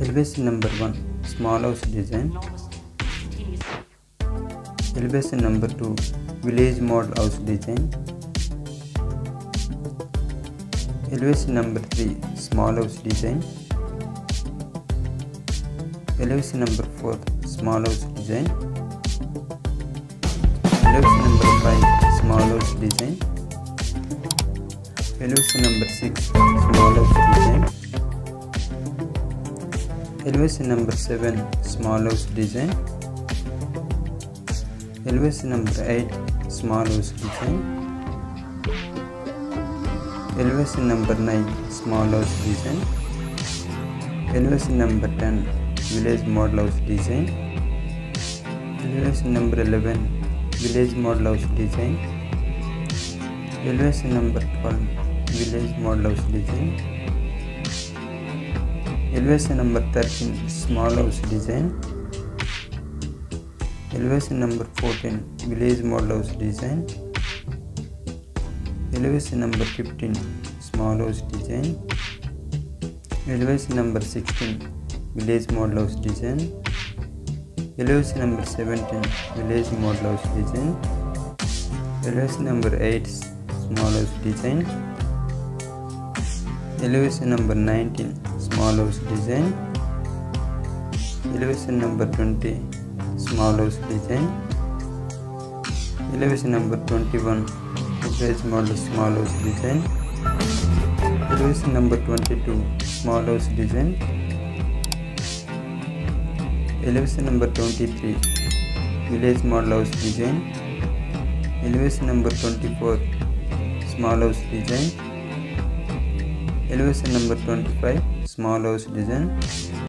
elevation number 1 small house design. Elevation number 2 village model house design. Elevation number 3 small house design. Elevation number 4 small house design. Elevation number 5 small house design. Elevation number 6 small house design elevation number 7 small house design. Elevation number 8 small house design. Elevation number 9 small house design. Elevation number 10 village model house design. Elevation number 11 village model house design. Elevation number 12 village model house design elevation number 13 small house design. Elevation number 14 village model house design. Elevation number 15 small house design. Elevation number 16 village model house design. Elevation number 17 village model house design. Elevation number 8 small house design elevation number 19 small house design. Elevation number 20 small house design. Elevation number 21 village model small house design. Elevation number 22 small house design. Elevation number 23 village model house design. Elevation number 24 small house design elevation number 25 small house design